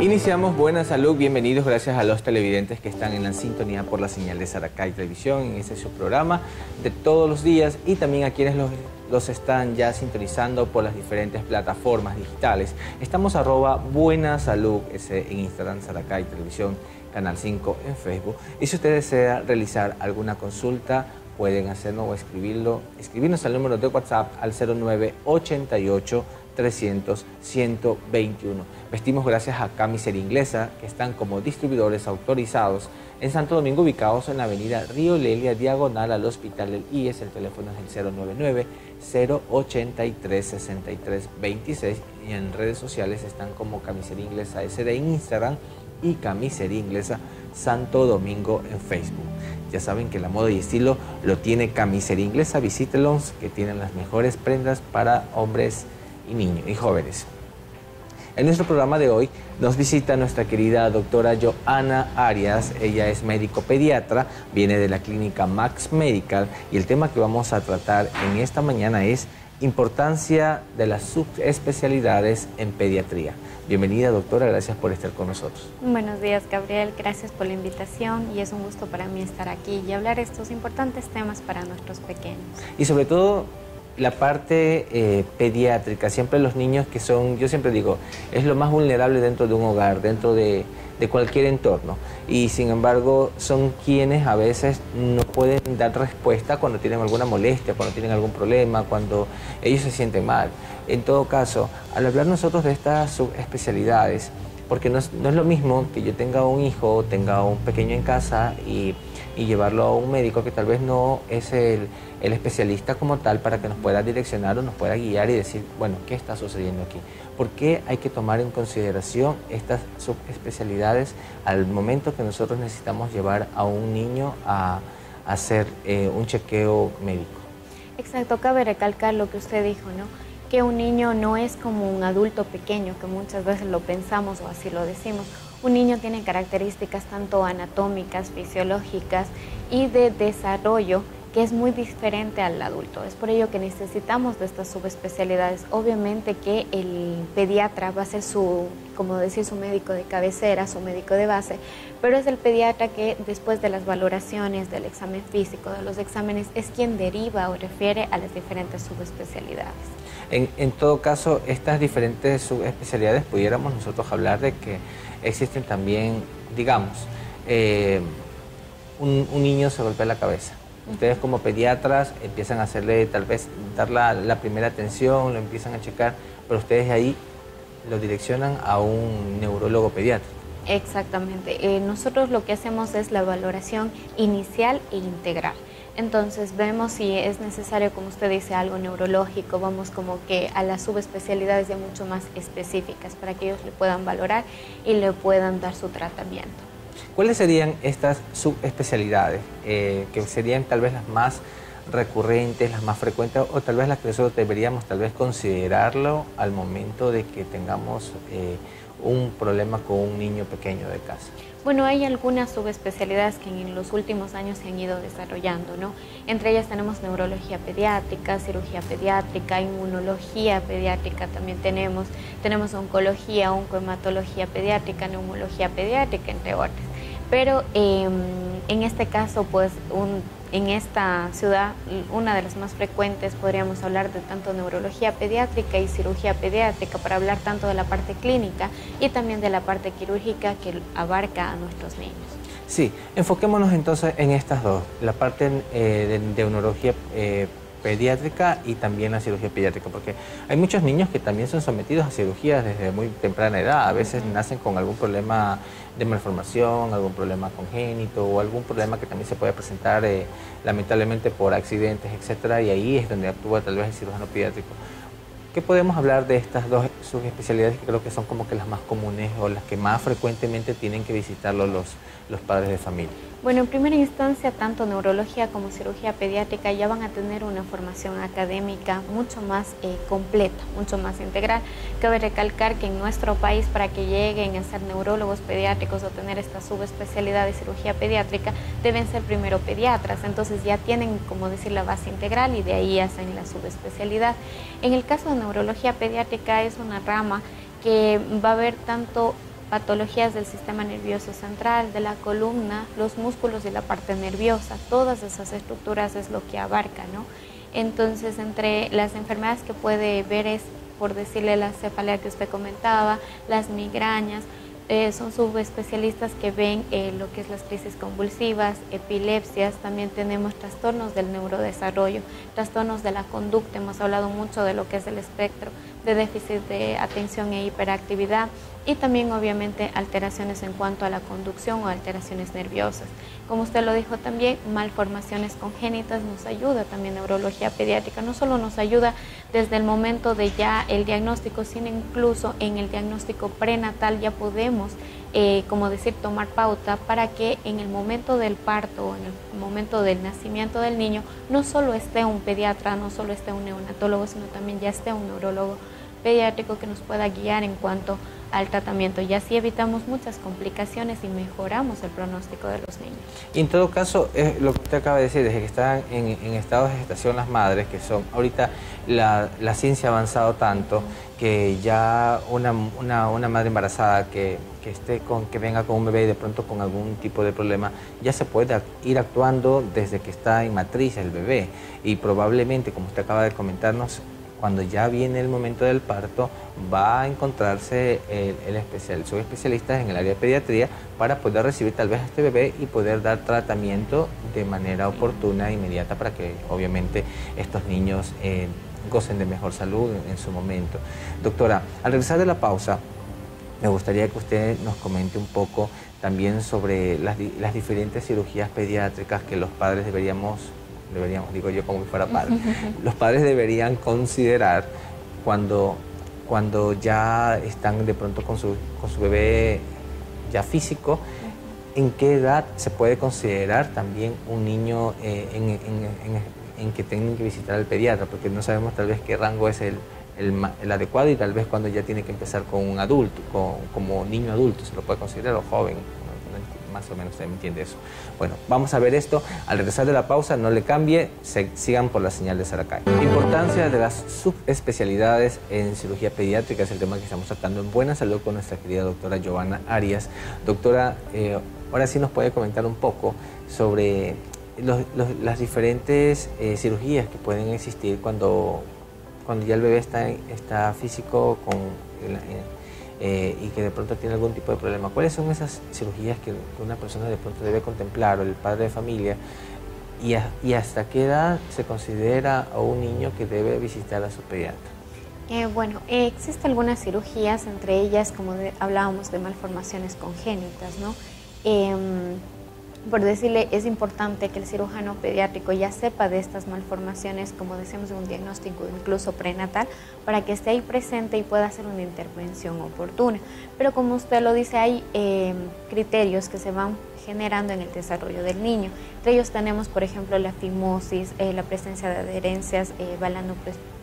Iniciamos Buena Salud, bienvenidos gracias a los televidentes que están en la sintonía por la señal de Saracay Televisión, en ese su programa de todos los días y también a quienes los, los están ya sintonizando por las diferentes plataformas digitales. Estamos arroba Buena Salud en Instagram, Saracay Televisión, Canal 5 en Facebook. Y si usted desea realizar alguna consulta, pueden hacernos o escribirlo, escribirnos al número de WhatsApp al 0988 300 121. Vestimos gracias a Camiser Inglesa, que están como distribuidores autorizados en Santo Domingo, ubicados en la avenida Río Lelia, diagonal al Hospital del IES. El teléfono es el 099-083-6326 y en redes sociales están como Camisería Inglesa SD en Instagram y Camisería Inglesa Santo Domingo en Facebook. Ya saben que la moda y estilo lo tiene Camisería Inglesa. Visítelos, que tienen las mejores prendas para hombres niños y jóvenes. En nuestro programa de hoy nos visita nuestra querida doctora Joana Arias. Ella es médico pediatra, viene de la clínica Max Medical y el tema que vamos a tratar en esta mañana es importancia de las subespecialidades en pediatría. Bienvenida doctora, gracias por estar con nosotros. Buenos días Gabriel, gracias por la invitación y es un gusto para mí estar aquí y hablar estos importantes temas para nuestros pequeños. Y sobre todo la parte eh, pediátrica, siempre los niños que son, yo siempre digo, es lo más vulnerable dentro de un hogar, dentro de, cualquier entorno. Y sin embargo son quienes a veces no pueden dar respuesta cuando tienen alguna molestia, cuando tienen algún problema, cuando ellos se sienten mal. En todo caso, al hablar nosotros de estas subespecialidades, porque no es, no es lo mismo que yo tenga un hijo, tenga un pequeño en casa y y llevarlo a un médico que tal vez no es el, especialista como tal para que nos pueda direccionar o nos pueda guiar y decir, bueno, ¿qué está sucediendo aquí? ¿Por qué hay que tomar en consideración estas subespecialidades al momento que nosotros necesitamos llevar a un niño a, hacer eh, un chequeo médico? Exacto, cabe recalcar lo que usted dijo, ¿no? Que un niño no es como un adulto pequeño, que muchas veces lo pensamos o así lo decimos un niño tiene características tanto anatómicas, fisiológicas y de desarrollo que es muy diferente al adulto. Es por ello que necesitamos de estas subespecialidades. Obviamente que el pediatra va a ser su, como decir, su médico de cabecera, su médico de base, pero es el pediatra que después de las valoraciones, del examen físico, de los exámenes, es quien deriva o refiere a las diferentes subespecialidades. En, todo caso, estas diferentes subespecialidades pudiéramos nosotros hablar de que existen también, digamos, eh, un, niño se golpea la cabeza. Ustedes como pediatras empiezan a hacerle tal vez dar la, primera atención, lo empiezan a checar, pero ustedes ahí lo direccionan a un neurólogo pediatra. Exactamente. Eh, nosotros lo que hacemos es la valoración inicial e integral. Entonces vemos si es necesario, como usted dice, algo neurológico, vamos como que a las subespecialidades ya mucho más específicas para que ellos le puedan valorar y le puedan dar su tratamiento. ¿Cuáles serían estas subespecialidades eh, que serían tal vez las más recurrentes, las más frecuentes o tal vez las que nosotros deberíamos tal vez considerarlo al momento de que tengamos eh, un problema con un niño pequeño de casa? Bueno, hay algunas subespecialidades que en los últimos años se han ido desarrollando, ¿no? Entre ellas tenemos neurología pediátrica, cirugía pediátrica, inmunología pediátrica también tenemos, tenemos oncología, oncohematología pediátrica, neumología pediátrica, entre otras. Pero em, en este caso, pues, un en esta ciudad, una de las más frecuentes, podríamos hablar de tanto neurología pediátrica y cirugía pediátrica, para hablar tanto de la parte clínica y también de la parte quirúrgica que abarca a nuestros niños. Sí, enfoquémonos entonces en estas dos, la parte eh, de, neurología eh, pediátrica y también la cirugía pediátrica, porque hay muchos niños que también son sometidos a cirugías desde muy temprana edad, a veces nacen con algún problema de malformación, algún problema congénito o algún problema que también se puede presentar eh, lamentablemente por accidentes, etcétera, y ahí es donde actúa tal vez el cirujano pediátrico. ¿Qué podemos hablar de estas dos subespecialidades que creo que son como que las más comunes o las que más frecuentemente tienen que visitarlo los, los padres de familia? Bueno, en primera instancia, tanto neurología como cirugía pediátrica ya van a tener una formación académica mucho más eh, completa, mucho más integral. Cabe recalcar que en nuestro país, para que lleguen a ser neurólogos pediátricos o tener esta subespecialidad de cirugía pediátrica, deben ser primero pediatras. Entonces ya tienen, como decir, la base integral y de ahí hacen la subespecialidad. En el caso de neurología pediátrica es una rama que va a haber tanto patologías del sistema nervioso central, de la columna, los músculos y la parte nerviosa. Todas esas estructuras es lo que abarca, ¿no? Entonces, entre las enfermedades que puede ver es, por decirle, la cefalea que usted comentaba, las migrañas, eh, son subespecialistas que ven eh, lo que es las crisis convulsivas, epilepsias, también tenemos trastornos del neurodesarrollo, trastornos de la conducta, hemos hablado mucho de lo que es el espectro de déficit de atención e hiperactividad y también obviamente alteraciones en cuanto a la conducción o alteraciones nerviosas. Como usted lo dijo también, malformaciones congénitas nos ayuda también neurología pediátrica, no solo nos ayuda desde el momento de ya el diagnóstico, sino incluso en el diagnóstico prenatal ya podemos, eh, como decir, tomar pauta para que en el momento del parto o en el momento del nacimiento del niño no solo esté un pediatra, no solo esté un neonatólogo, sino también ya esté un neurólogo pediátrico que nos pueda guiar en cuanto al tratamiento y así evitamos muchas complicaciones y mejoramos el pronóstico de los niños. Y en todo caso, es lo que usted acaba de decir, desde que están en, estado de gestación las madres, que son, ahorita la, ciencia ha avanzado tanto que ya una, madre embarazada que, esté con, que venga con un bebé y de pronto con algún tipo de problema, ya se puede ir actuando desde que está en matriz el bebé y probablemente, como usted acaba de comentarnos, cuando ya viene el momento del parto, va a encontrarse el, especial, son especialistas en el área de pediatría para poder recibir tal vez a este bebé y poder dar tratamiento de manera oportuna e inmediata para que obviamente estos niños eh, gocen de mejor salud en, su momento. Doctora, al regresar de la pausa, me gustaría que usted nos comente un poco también sobre las, las diferentes cirugías pediátricas que los padres deberíamos deberíamos, digo yo como si fuera padre, los padres deberían considerar cuando, cuando ya están de pronto con su, con su bebé ya físico, en qué edad se puede considerar también un niño eh, en, que tengan que visitar al pediatra, porque no sabemos tal vez qué rango es el, el, adecuado y tal vez cuando ya tiene que empezar con un adulto, como niño adulto, se lo puede considerar o joven más o menos se entiende eso. Bueno, vamos a ver esto. Al regresar de la pausa, no le cambie, sigan por la señal de Saracay. Importancia de las subespecialidades en cirugía pediátrica es el tema que estamos tratando en Buena Salud con nuestra querida doctora Giovanna Arias. Doctora, eh, ahora sí nos puede comentar un poco sobre las diferentes eh, cirugías que pueden existir cuando, cuando ya el bebé está, está físico con... Eh, y que de pronto tiene algún tipo de problema. ¿Cuáles son esas cirugías que una persona de pronto debe contemplar o el padre de familia? Y, y hasta qué edad se considera a un niño que debe visitar a su pediatra? Eh, bueno, eh, existen algunas cirugías, entre ellas, como hablábamos, de malformaciones congénitas, ¿no? Por decirle, es importante que el cirujano pediátrico ya sepa de estas malformaciones, como decimos, de un diagnóstico incluso prenatal, para que esté ahí presente y pueda hacer una intervención oportuna. Pero como usted lo dice, hay eh, criterios que se van generando en el desarrollo del niño. Entre ellos tenemos, por ejemplo, la fimosis, eh, la presencia de adherencias eh,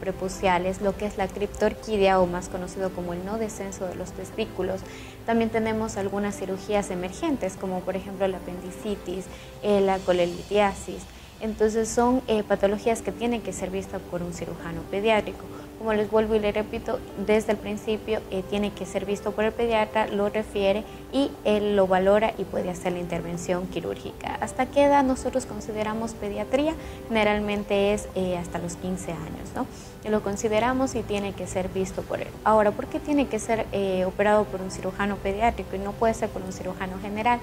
prepuciales, lo que es la criptorquidia o más conocido como el no descenso de los testículos. También tenemos algunas cirugías emergentes como por ejemplo la apendicitis, eh, la colelitiasis. Entonces son eh, patologías que tienen que ser vistas por un cirujano pediátrico. Como les vuelvo y les repito, desde el principio eh, tiene que ser visto por el pediatra, lo refiere y él lo valora y puede hacer la intervención quirúrgica. ¿Hasta qué edad nosotros consideramos pediatría? Generalmente es hasta los 15 años, ¿no? lo consideramos y tiene que ser visto por él. Ahora, ¿por qué tiene que ser eh, operado por un cirujano pediátrico y no puede ser por un cirujano general?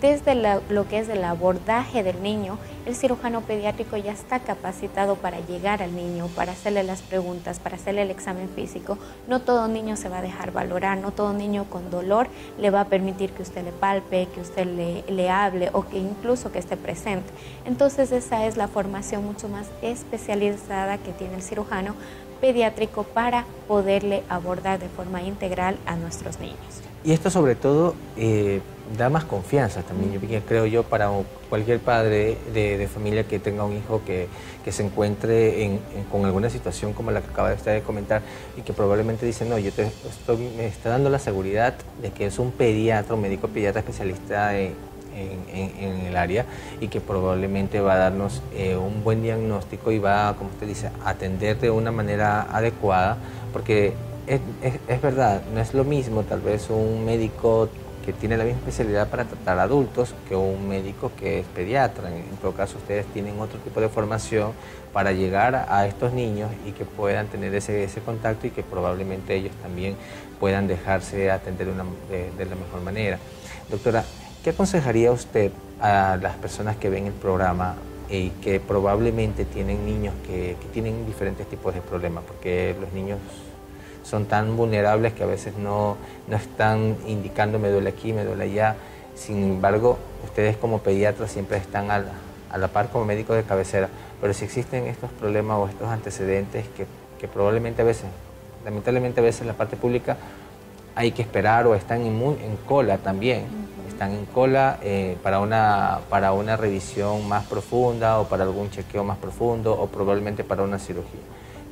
Desde lo que es el abordaje del niño, el cirujano pediátrico ya está capacitado para llegar al niño, para hacerle las preguntas, para hacerle el examen físico. No todo niño se va a dejar valorar, no todo niño con dolor le va a permitir que usted le palpe, que usted le, le hable o que incluso que esté presente. Entonces esa es la formación mucho más especializada que tiene el cirujano pediátrico para poderle abordar de forma integral a nuestros niños. Y esto sobre todo eh, da más confianza también, yo creo yo, para cualquier padre de, familia que tenga un hijo que, se encuentre con alguna situación como la que acaba de usted de comentar y que probablemente dice, no, yo te, estoy, me está dando la seguridad de que es un pediatra, un médico pediatra especialista en, en, el área y que probablemente va a darnos eh, un buen diagnóstico y va, como usted dice, a atender de una manera adecuada, porque es, verdad, no es lo mismo tal vez un médico que tiene la misma especialidad para tratar adultos que un médico que es pediatra. En, todo caso, ustedes tienen otro tipo de formación para llegar a estos niños y que puedan tener ese, ese contacto y que probablemente ellos también puedan dejarse atender de, la mejor manera. Doctora, ¿qué aconsejaría usted a las personas que ven el programa y que probablemente tienen niños que, que tienen diferentes tipos de problemas? Porque los niños son tan vulnerables que a veces no, no están indicando me duele aquí, me duele allá. Sin embargo, ustedes como pediatras siempre están a la, a la par como médicos de cabecera, pero si existen estos problemas o estos antecedentes que, que probablemente a veces, lamentablemente a veces la parte pública hay que esperar o están en, en cola también, están en cola eh, para, una, para una revisión más profunda o para algún chequeo más profundo o probablemente para una cirugía.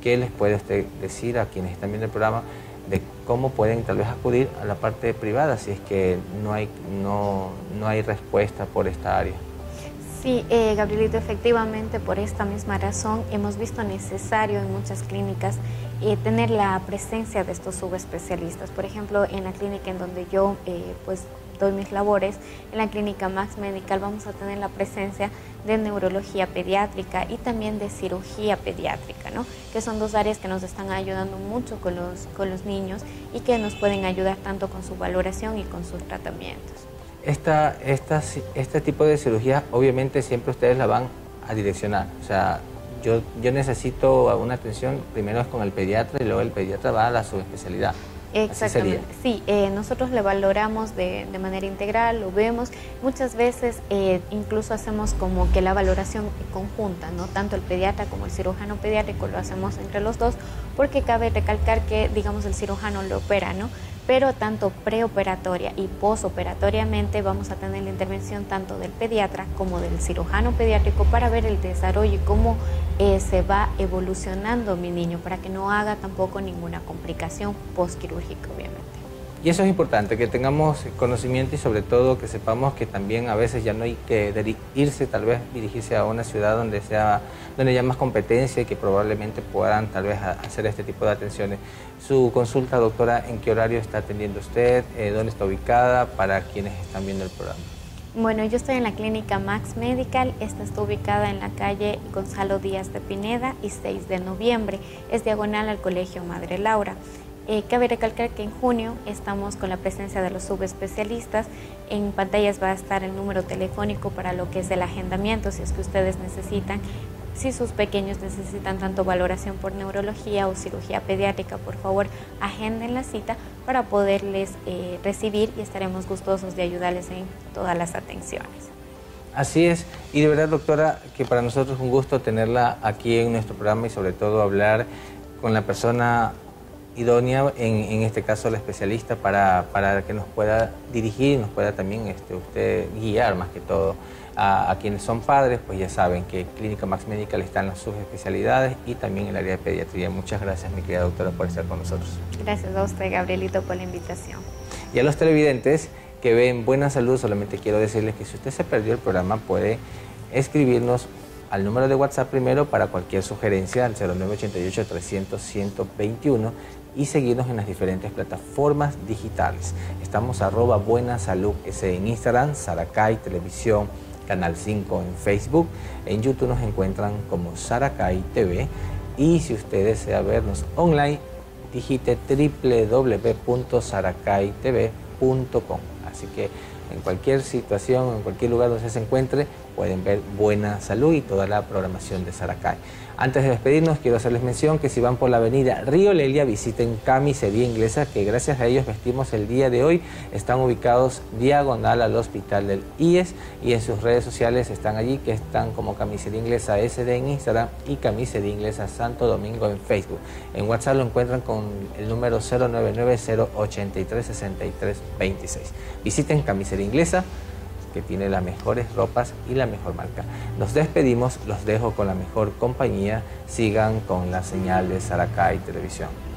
¿Qué les puede usted decir a quienes están viendo el programa de cómo pueden tal vez acudir a la parte privada si es que no hay, no, no hay respuesta por esta área? Sí, eh, Gabrielito, efectivamente por esta misma razón hemos visto necesario en muchas clínicas eh, tener la presencia de estos subespecialistas. Por ejemplo, en la clínica en donde yo eh, pues doy mis labores, en la clínica Max Medical vamos a tener la presencia de neurología pediátrica y también de cirugía pediátrica, ¿no? que son dos áreas que nos están ayudando mucho con los, con los niños y que nos pueden ayudar tanto con su valoración y con sus tratamientos. Esta, esta, este tipo de cirugía obviamente siempre ustedes la van a direccionar, o sea, yo, yo necesito una atención, primero es con el pediatra y luego el pediatra va a la subespecialidad. Exactamente, sí, eh, nosotros le valoramos de, manera integral, lo vemos, muchas veces eh, incluso hacemos como que la valoración conjunta, ¿no? Tanto el pediatra como el cirujano pediátrico lo hacemos entre los dos, porque cabe recalcar que, digamos, el cirujano lo opera, ¿no? Pero tanto preoperatoria y posoperatoriamente vamos a tener la intervención tanto del pediatra como del cirujano pediátrico para ver el desarrollo y cómo eh, se va evolucionando mi niño para que no haga tampoco ninguna complicación postquirúrgica. Y eso es importante, que tengamos conocimiento y sobre todo que sepamos que también a veces ya no hay que irse, tal vez dirigirse a una ciudad donde sea donde haya más competencia y que probablemente puedan tal vez hacer este tipo de atenciones. Su consulta, doctora, ¿en qué horario está atendiendo usted? Eh, ¿Dónde está ubicada? Para quienes están viendo el programa. Bueno, yo estoy en la clínica Max Medical. Esta está ubicada en la calle Gonzalo Díaz de Pineda y 6 de noviembre. Es diagonal al Colegio Madre Laura. Eh, cabe recalcar que en junio estamos con la presencia de los subespecialistas. En pantallas va a estar el número telefónico para lo que es el agendamiento, si es que ustedes necesitan. Si sus pequeños necesitan tanto valoración por neurología o cirugía pediátrica, por favor, agenden la cita para poderles eh, recibir y estaremos gustosos de ayudarles en todas las atenciones. Así es, y de verdad doctora, que para nosotros es un gusto tenerla aquí en nuestro programa y sobre todo hablar con la persona idónea, en, este caso la especialista, para, para, que nos pueda dirigir y nos pueda también este, usted guiar más que todo. A, quienes son padres, pues ya saben que Clínica Max Medical está en las subespecialidades y también en el área de pediatría. Muchas gracias, mi querida doctora, por estar con nosotros. Gracias a usted, Gabrielito, por la invitación. Y a los televidentes que ven Buena Salud, solamente quiero decirles que si usted se perdió el programa, puede escribirnos al número de WhatsApp primero para cualquier sugerencia al 0988 300 121 y seguirnos en las diferentes plataformas digitales. Estamos arroba Buena Salud S en Instagram, Saracay Televisión, Canal 5 en Facebook. En YouTube nos encuentran como Saracay TV. Y si usted desea vernos online, digite www.saracaytv.com. Así que en cualquier situación, en cualquier lugar donde se encuentre, pueden ver Buena Salud y toda la programación de Saracay. Antes de despedirnos, quiero hacerles mención que si van por la avenida Río Lelia, visiten Camisería Inglesa, que gracias a ellos vestimos el día de hoy. Están ubicados diagonal al Hospital del IES y en sus redes sociales están allí, que están como Camisería Inglesa SD en Instagram y Camisería Inglesa Santo Domingo en Facebook. En WhatsApp lo encuentran con el número 099-083-6326. Visiten Camisería Inglesa que tiene las mejores ropas y la mejor marca. Nos despedimos, los dejo con la mejor compañía. Sigan con la señal de Saracay Televisión.